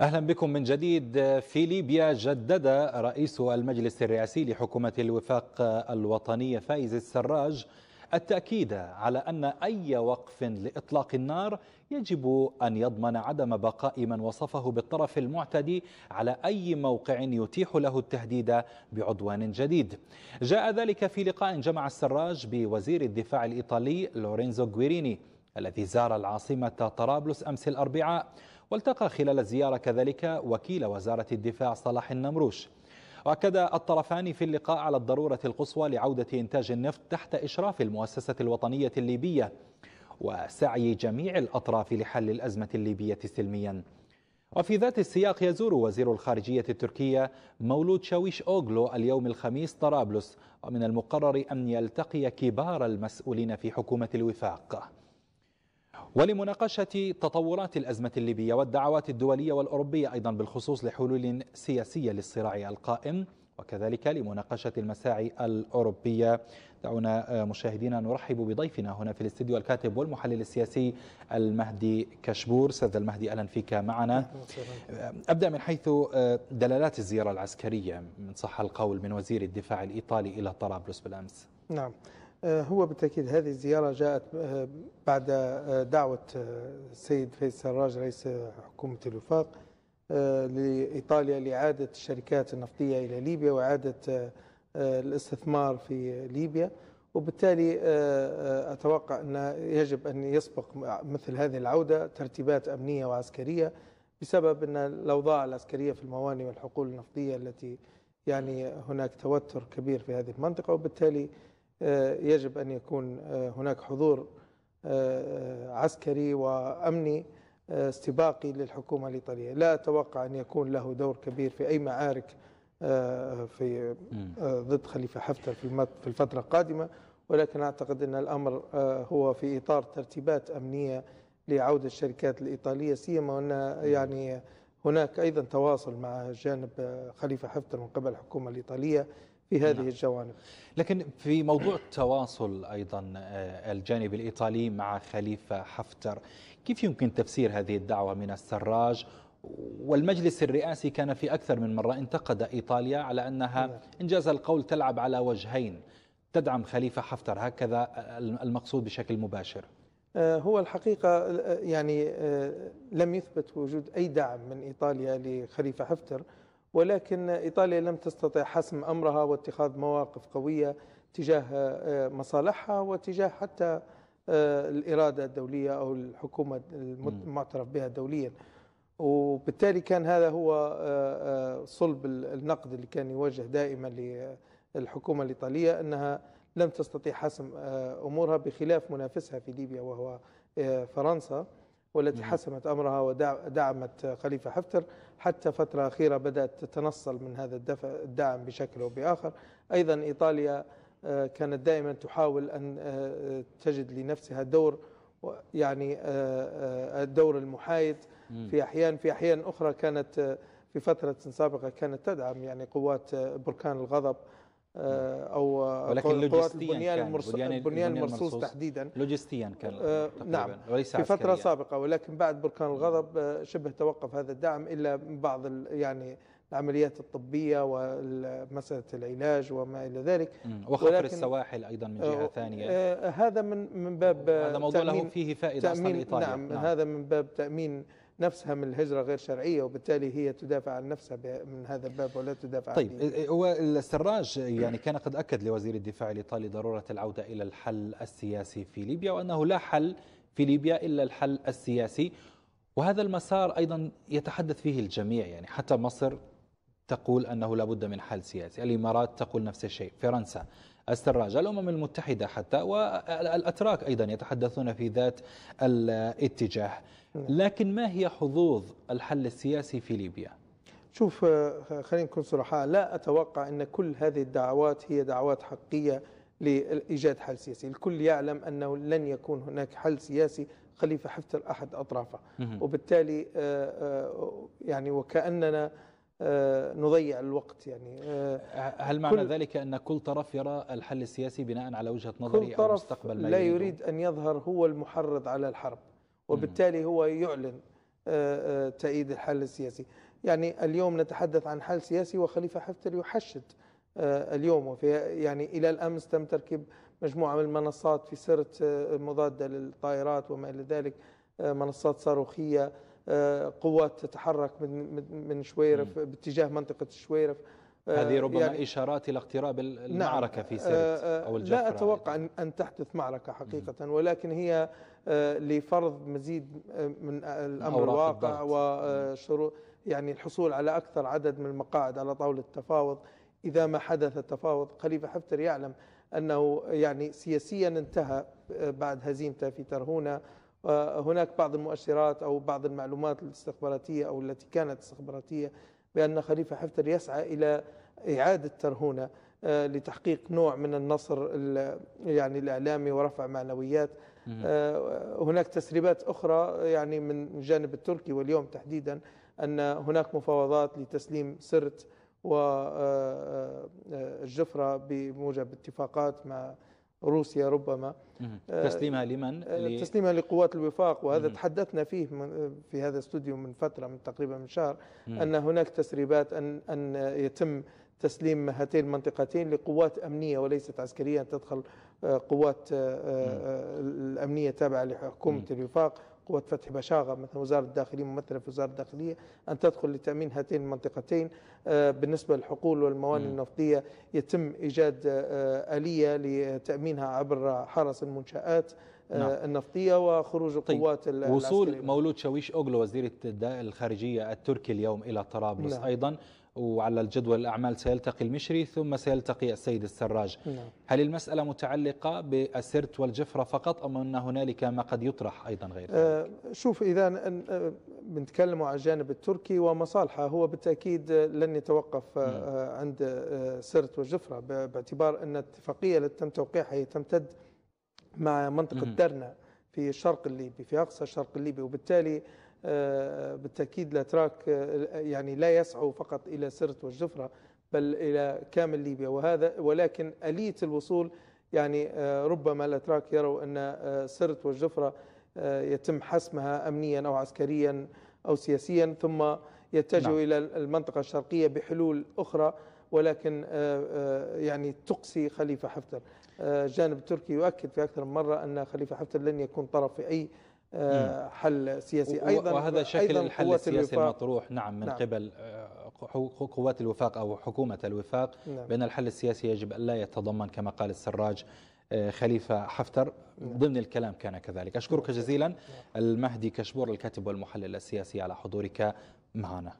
أهلا بكم من جديد. في ليبيا جدد رئيس المجلس الرئاسي لحكومة الوفاق الوطنية فايز السراج التأكيد على أن أي وقف لإطلاق النار يجب أن يضمن عدم بقاء من وصفه بالطرف المعتدي على أي موقع يتيح له التهديد بعدوان جديد. جاء ذلك في لقاء جمع السراج بوزير الدفاع الإيطالي لورينزو غويريني الذي زار العاصمة طرابلس أمس الأربعاء. والتقى خلال الزيارة كذلك وكيل وزارة الدفاع صلاح النمروش. وأكد الطرفان في اللقاء على الضرورة القصوى لعودة إنتاج النفط تحت إشراف المؤسسة الوطنية الليبية وسعي جميع الأطراف لحل الأزمة الليبية سلميا. وفي ذات السياق يزور وزير الخارجية التركية مولود شاويش أوغلو اليوم الخميس طرابلس ومن المقرر أن يلتقي كبار المسؤولين في حكومة الوفاق. ولمناقشة تطورات الأزمة الليبية والدعوات الدولية والأوروبية أيضا بالخصوص لحلول سياسية للصراع القائم وكذلك لمناقشة المساعي الأوروبية. دعونا مشاهدينا نرحب بضيفنا هنا في الاستديو الكاتب والمحلل السياسي المهدي كشبور. سيد المهدي أهلا فيك معنا. أبدأ من حيث دلالات الزيارة العسكرية من صح القول من وزير الدفاع الإيطالي إلى طرابلس بالأمس. نعم. هو بالتأكيد هذه الزيارة جاءت بعد دعوة السيد فيصل سراج رئيس حكومة الوفاق لإيطاليا لإعادة الشركات النفطية إلى ليبيا وإعادة الاستثمار في ليبيا. وبالتالي أتوقع أن يجب أن يسبق مثل هذه العودة ترتيبات أمنية وعسكرية بسبب أن الأوضاع العسكرية في الموانئ والحقول النفطية التي يعني هناك توتر كبير في هذه المنطقة. وبالتالي يجب أن يكون هناك حضور عسكري وأمني استباقي للحكومة الإيطالية. لا أتوقع أن يكون له دور كبير في أي معارك في ضد خليفة حفتر في الفترة القادمة. ولكن أعتقد أن الأمر هو في إطار ترتيبات أمنية لعودة الشركات الإيطالية سيما وأن يعني هناك أيضا تواصل مع جانب خليفة حفتر من قبل الحكومة الإيطالية. في هذه نعم. الجوانب لكن في موضوع التواصل أيضا الجانب الإيطالي مع خليفة حفتر كيف يمكن تفسير هذه الدعوة من السراج والمجلس الرئاسي كان في أكثر من مرة انتقد إيطاليا على أنها نعم. إنجاز القول تلعب على وجهين تدعم خليفة حفتر هكذا المقصود بشكل مباشر هو الحقيقة يعني لم يثبت وجود أي دعم من إيطاليا لخليفة حفتر ولكن إيطاليا لم تستطع حسم أمرها واتخاذ مواقف قوية تجاه مصالحها وتجاه حتى الإرادة الدولية أو الحكومة المعترف بها دوليا. وبالتالي كان هذا هو صلب النقد اللي كان يوجه دائما للحكومة الإيطالية أنها لم تستطيع حسم أمورها بخلاف منافسها في ليبيا وهو فرنسا. والتي حسمت أمرها ودعمت خليفة حفتر. حتى فترة أخيرة بدأت تتنصل من هذا الدعم بشكل أو بآخر. أيضا إيطاليا كانت دائما تحاول أن تجد لنفسها دور يعني الدور المحايد. في أحيان في أحيان أخرى كانت في فترة سابقة كانت تدعم يعني قوات بركان الغضب. أو ولكن قوات البنيان المرصوص البنيان المرصوص تحديدا. لوجستيا كان آه نعم وليس في فترة سابقة ولكن بعد بركان الغضب شبه توقف هذا الدعم الا بعض يعني العمليات الطبية ومساله العلاج وما إلى ذلك. وخفر السواحل أيضا من جهة ثانية. آه هذا من من باب هذا موضوع له فيه فائدة أصلا ايطاليا نعم, نعم. هذا من باب تأمين نفسها من الهجرة غير شرعية وبالتالي هي تدافع عن نفسها من هذا الباب ولا تدافع طيب عن هو السراج يعني كان قد أكد لوزير الدفاع الإيطالي ضرورة العودة إلى الحل السياسي في ليبيا وأنه لا حل في ليبيا إلا الحل السياسي. وهذا المسار أيضا يتحدث فيه الجميع يعني حتى مصر تقول أنه لابد من حل سياسي. الإمارات تقول نفس الشيء. فرنسا السراج الأمم المتحدة حتى والأتراك أيضا يتحدثون في ذات الاتجاه. لكن ما هي حظوظ الحل السياسي في ليبيا؟ شوف خلينا نكون صرحاء لا أتوقع أن كل هذه الدعوات هي دعوات حقيقية لإيجاد حل سياسي. الكل يعلم أنه لن يكون هناك حل سياسي خليفة حفتر أحد أطرافه. وبالتالي يعني وكأننا نضيع الوقت يعني. هل معنى ذلك أن كل طرف يرى الحل السياسي بناء على وجهة نظري أو مستقبل ما لا يريد أن يظهر هو المحرض على الحرب وبالتالي هو يعلن تأييد الحل السياسي. يعني اليوم نتحدث عن حل سياسي وخليفة حفتر يحشد اليوم وفي يعني إلى الأمس تم تركيب مجموعة من المنصات في سرت مضادة للطائرات وما إلى ذلك منصات صاروخية قوات تتحرك من من شويرف باتجاه منطقة الشويرف هذه ربما يعني إشارات إلى اقتراب المعركة نعم في سرت أو الجفرة لا أتوقع أن تحدث معركة حقيقة ولكن هي لفرض مزيد من الأمر الواقع وشروط يعني الحصول على أكثر عدد من المقاعد على طاولة التفاوض. إذا ما حدث التفاوض خليفة حفتر يعلم أنه يعني سياسيا انتهى بعد هزيمته في ترهونة. هناك بعض المؤشرات أو بعض المعلومات الاستخباراتية أو التي كانت استخباراتية بأن خليفة حفتر يسعى إلى إعادة ترهونة آه، لتحقيق نوع من النصر يعني الإعلامي ورفع معنويات. آه، هناك تسريبات أخرى يعني من الجانب التركي واليوم تحديدا أن هناك مفاوضات لتسليم سرت والجفرة آه، بموجب اتفاقات مع روسيا ربما. تسليمها لمن؟ تسليمها لقوات الوفاق وهذا تحدثنا فيه في هذا الاستوديو من فترة من تقريبا من شهر أن هناك تسريبات أن أن يتم تسليم هاتين المنطقتين لقوات أمنية وليست عسكرية تدخل آه، قوات آه، آه، الأمنية التابعة لحكومة الوفاق. قوة فتح بشاغة مثل وزارة الداخلية ممثلة في وزارة الداخلية أن تدخل لتأمين هاتين المنطقتين بالنسبة للحقول والموانئ النفطية يتم إيجاد آلية لتأمينها عبر حرس المنشآت نعم. النفطية وخروج القوات طيب. وصول مولود شويش أوغلو وزير الخارجية التركي اليوم إلى طرابلس نعم. أيضا وعلى الجدول الأعمال سيلتقي المشري ثم سيلتقي السيد السراج. نعم. هل المسألة متعلقة بالسرت والجفرة فقط أم أن هنالك ما قد يطرح أيضا غير ذلك؟ آه شوف إذا آه، بنتكلم على الجانب التركي ومصالحه هو بالتأكيد لن يتوقف آه عند آه سرت والجفرة باعتبار أن الاتفاقية التي تم توقيعها تمتد مع منطقة درنا في الشرق الليبي في أقصى الشرق الليبي وبالتالي بالتأكيد الأتراك آه، يعني لا يسعوا فقط إلى سرت والجفرة بل إلى كامل ليبيا وهذا ولكن آلية الوصول يعني آه، ربما الأتراك يروا أن سرت والجفرة يتم حسمها أمنيا أو عسكريا أو سياسيا ثم يتجهوا نعم. إلى المنطقة الشرقية بحلول أخرى ولكن يعني تقصي خليفة حفتر الجانب التركي يؤكد في أكثر من مرة أن خليفة حفتر لن يكون طرف في أي آه، حل سياسي أيضا وهذا شكل أيضاً الحل السياسي المطروح نعم من نعم. قبل آه، قوات الوفاق أو حكومة الوفاق نعم. بأن الحل السياسي يجب أن لا يتضمن كما قال السراج آه، خليفة حفتر نعم. ضمن الكلام كان كذلك أشكرك نعم. جزيلا نعم. المهدي كشبور الكاتب والمحلل السياسي على حضورك معنا